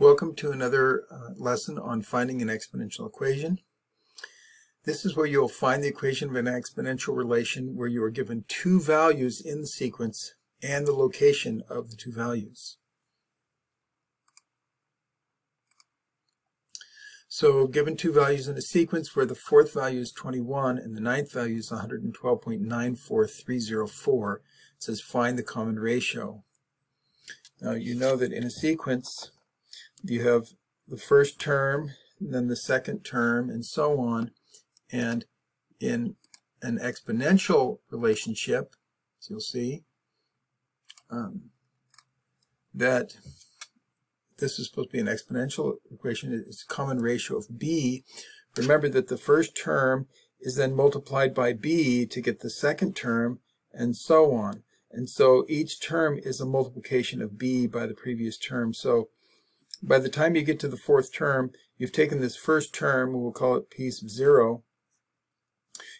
Welcome to another uh, lesson on finding an exponential equation. This is where you'll find the equation of an exponential relation where you are given two values in the sequence and the location of the two values. So given two values in a sequence where the fourth value is 21 and the ninth value is 112.94304, it says find the common ratio. Now you know that in a sequence you have the first term, then the second term, and so on. And in an exponential relationship, as you'll see, um, that this is supposed to be an exponential equation. It's a common ratio of b. Remember that the first term is then multiplied by b to get the second term, and so on. And so each term is a multiplication of b by the previous term. So by the time you get to the fourth term, you've taken this first term, we'll call it p sub 0.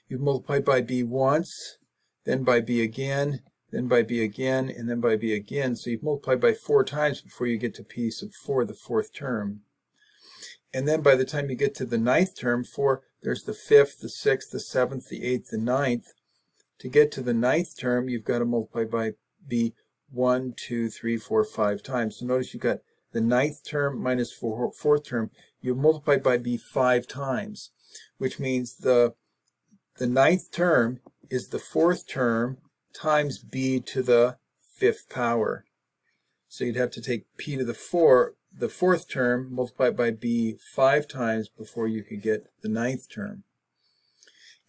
You've multiplied by b once, then by b again, then by b again, and then by b again. So you've multiplied by four times before you get to p sub 4, the fourth term. And then by the time you get to the ninth term, 4, there's the fifth, the sixth, the seventh, the eighth, the ninth. To get to the ninth term, you've got to multiply by b 1, 2, 3, 4, 5 times. So notice you've got the ninth term minus four, fourth term, you multiply by b five times, which means the, the ninth term is the fourth term times b to the fifth power. So you'd have to take p to the four, the fourth term, multiplied by b five times before you could get the ninth term.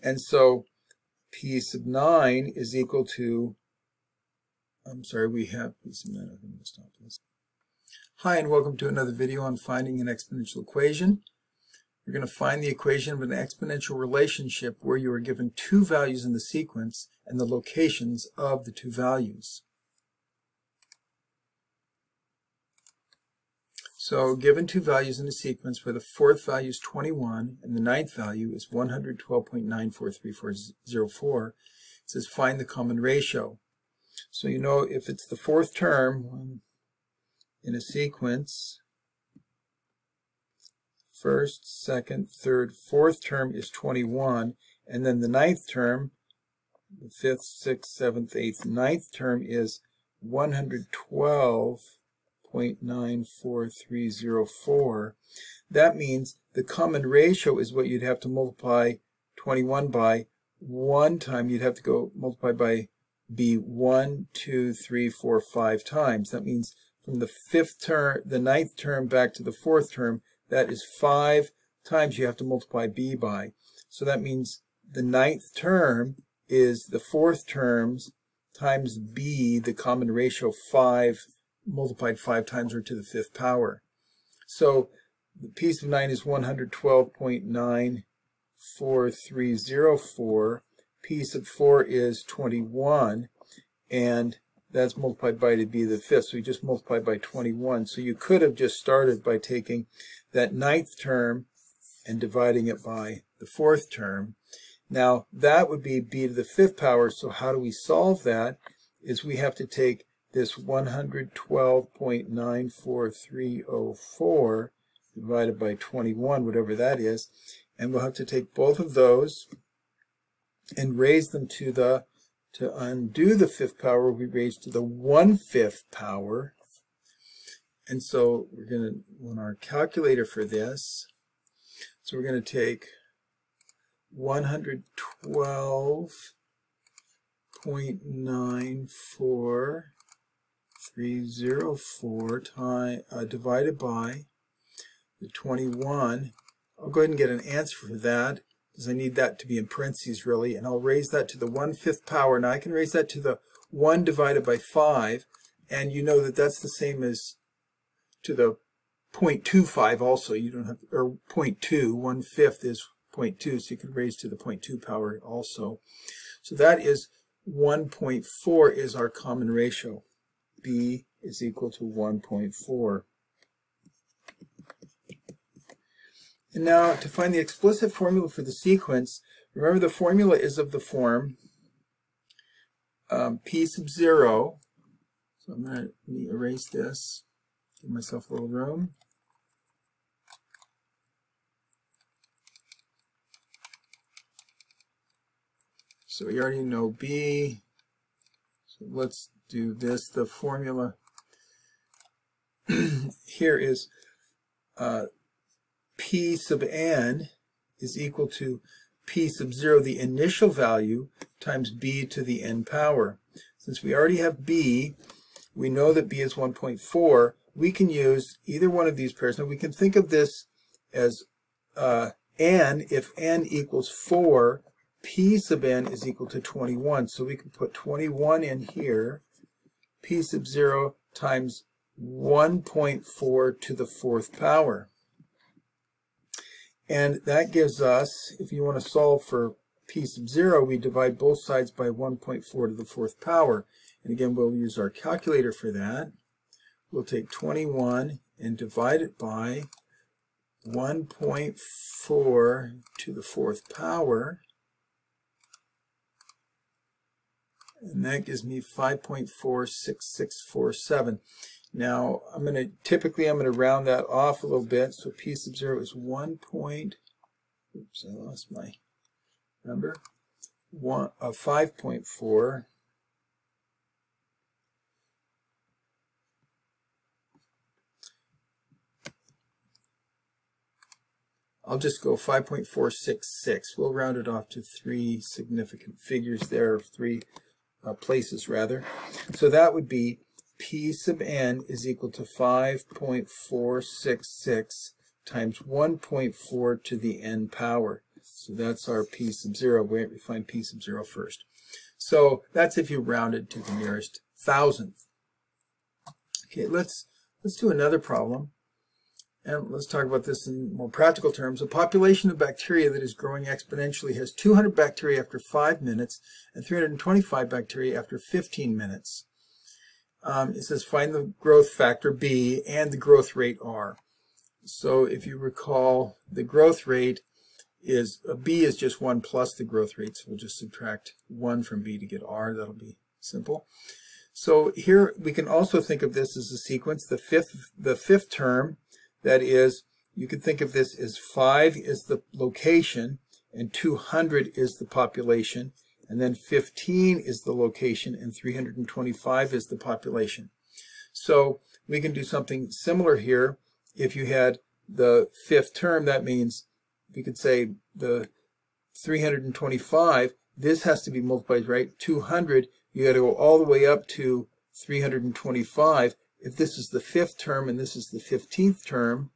And so p sub 9 is equal to, I'm sorry, we have p sub 9, I'm going to stop this. Hi and welcome to another video on finding an exponential equation. We're going to find the equation of an exponential relationship where you are given two values in the sequence and the locations of the two values. So given two values in a sequence where the fourth value is 21 and the ninth value is 112.943404, it says find the common ratio. So you know if it's the fourth term, in a sequence. First, second, third, fourth term is 21, and then the ninth term, the fifth, sixth, seventh, eighth, ninth term is 112.94304. That means the common ratio is what you'd have to multiply 21 by. One time you'd have to go multiply by b one, two, three, four, five times. That means from the fifth term, the ninth term back to the fourth term, that is five times you have to multiply b by. So that means the ninth term is the fourth terms times b, the common ratio 5 multiplied 5 times or to the fifth power. So the p sub 9 is 112.94304. P sub 4 is 21. And that's multiplied by to be the fifth. So you just multiply by 21. So you could have just started by taking that ninth term and dividing it by the fourth term. Now that would be b to the fifth power. So how do we solve that? Is we have to take this 112.94304 divided by 21, whatever that is, and we'll have to take both of those and raise them to the to undo the fifth power, we raise to the one-fifth power. And so we're going to want our calculator for this. So we're going to take 112.94304 time, uh, divided by the 21. I'll go ahead and get an answer for that I need that to be in parentheses really, and I'll raise that to the 1 5th power. Now I can raise that to the 1 divided by 5, and you know that that's the same as to the 0.25 also. You don't have, or 0.2, 1 fifth is 0.2, so you can raise to the 0.2 power also. So that is 1.4 is our common ratio. B is equal to 1.4. And now to find the explicit formula for the sequence, remember the formula is of the form um, P sub 0. So I'm going to erase this, give myself a little room. So we already know B. So let's do this. The formula here is uh, P sub n is equal to P sub 0, the initial value, times B to the n power. Since we already have B, we know that B is 1.4. We can use either one of these pairs. Now we can think of this as uh, n, if n equals 4, p sub n is equal to 21. So we can put 21 in here, p sub 0 times 1.4 to the fourth power. And that gives us, if you want to solve for p sub 0, we divide both sides by 1.4 to the fourth power. And again, we'll use our calculator for that. We'll take 21 and divide it by 1.4 to the fourth power. And that gives me 5.46647. Now, I'm going to, typically I'm going to round that off a little bit. So P sub 0 is 1 point, oops, I lost my number, one, uh, 5.4 I'll just go 5.466. We'll round it off to three significant figures there, three uh, places rather. So that would be P sub n is equal to 5.466 times 1.4 to the n power. So that's our P sub 0. We find P sub 0 first. So that's if you round it to the nearest thousandth. Okay, let's let's do another problem. And let's talk about this in more practical terms. A population of bacteria that is growing exponentially has 200 bacteria after 5 minutes and 325 bacteria after 15 minutes. Um, it says find the growth factor B and the growth rate R. So if you recall, the growth rate is, uh, B is just 1 plus the growth rate, so we'll just subtract 1 from B to get R. That'll be simple. So here we can also think of this as a sequence. The fifth, the fifth term that is, you could think of this as 5 is the location and 200 is the population, and then 15 is the location and 325 is the population. So we can do something similar here. If you had the fifth term, that means we could say the 325, this has to be multiplied, right? 200, you got to go all the way up to 325, if this is the fifth term and this is the 15th term,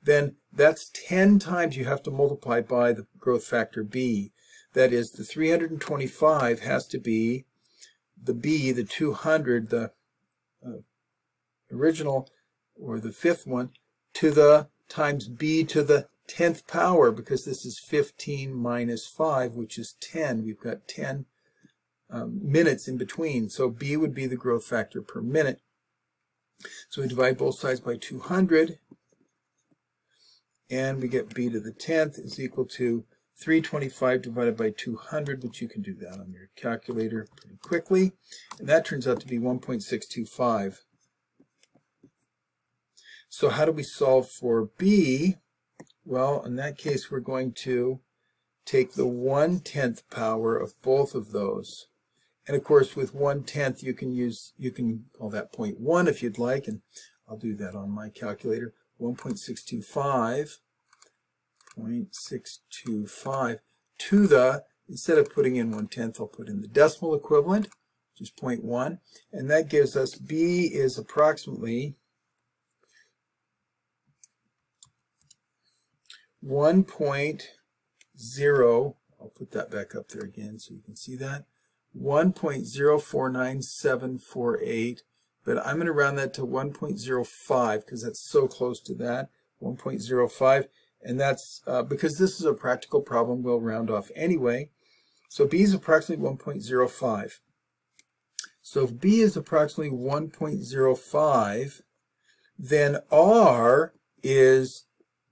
then that's 10 times you have to multiply by the growth factor B. That is, the 325 has to be the B, the 200, the uh, original, or the fifth one, to the times B to the 10th power, because this is 15 minus 5, which is 10. We've got 10 um, minutes in between. So B would be the growth factor per minute. So we divide both sides by 200, and we get B to the 10th is equal to 325 divided by 200, but you can do that on your calculator pretty quickly. And that turns out to be 1.625. So how do we solve for B? Well, in that case, we're going to take the 1 10th power of both of those. And of course, with one tenth, you can use, you can call that 0.1 if you'd like, and I'll do that on my calculator. 1.625, 0.625 to the, instead of putting in one tenth, I'll put in the decimal equivalent, which is 0.1, and that gives us B is approximately 1.0, I'll put that back up there again so you can see that, 1.049748, but I'm going to round that to 1.05 because that's so close to that, 1.05, and that's uh, because this is a practical problem, we'll round off anyway. So B is approximately 1.05. So if B is approximately 1.05, then R is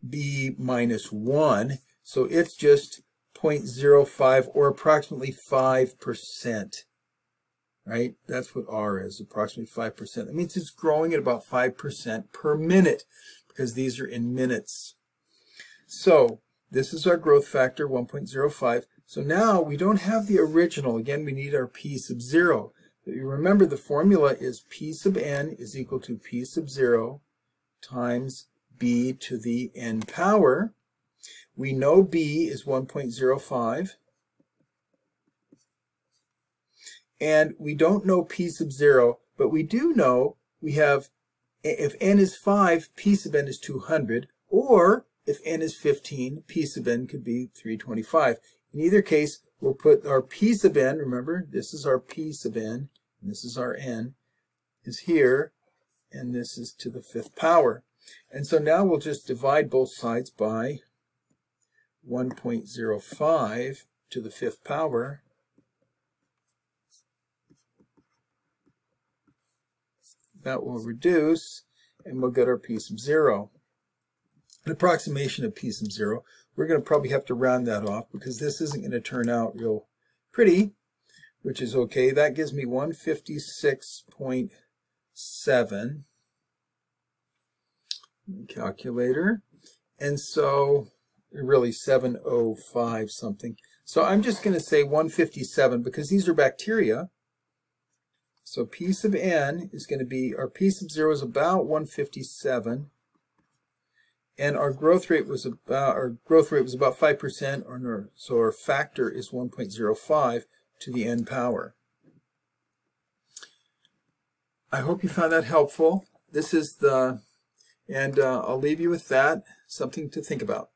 B minus 1, so it's just 0.05 or approximately 5%, right? That's what R is, approximately 5%. That means it's growing at about 5% per minute because these are in minutes. So this is our growth factor, 1.05. So now we don't have the original. Again, we need our p sub 0. But you remember the formula is p sub n is equal to p sub 0 times b to the n power. We know b is 1.05. And we don't know p sub 0, but we do know we have, if n is 5, p sub n is 200, or if n is 15, p sub n could be 325. In either case, we'll put our p sub n, remember, this is our p sub n, and this is our n, is here, and this is to the fifth power. And so now we'll just divide both sides by 1.05 to the fifth power. That will reduce, and we'll get our p sub 0. An approximation of p sub 0. We're going to probably have to round that off because this isn't going to turn out real pretty, which is okay. That gives me 156.7 calculator. And so really 705 something. So I'm just going to say 157 because these are bacteria. So P sub n is going to be, our P sub 0 is about 157. And our growth rate was about, our growth rate was about 5%, or so our factor is 1.05 to the n power. I hope you found that helpful. This is the, and uh, I'll leave you with that, something to think about.